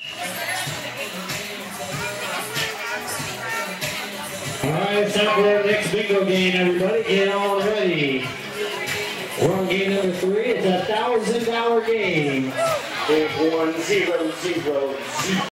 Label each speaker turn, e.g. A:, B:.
A: All right, it's time for our next bingo game, everybody. Get all ready. We're on game number three. It's a thousand dollar game.
B: It's one zero zero zero.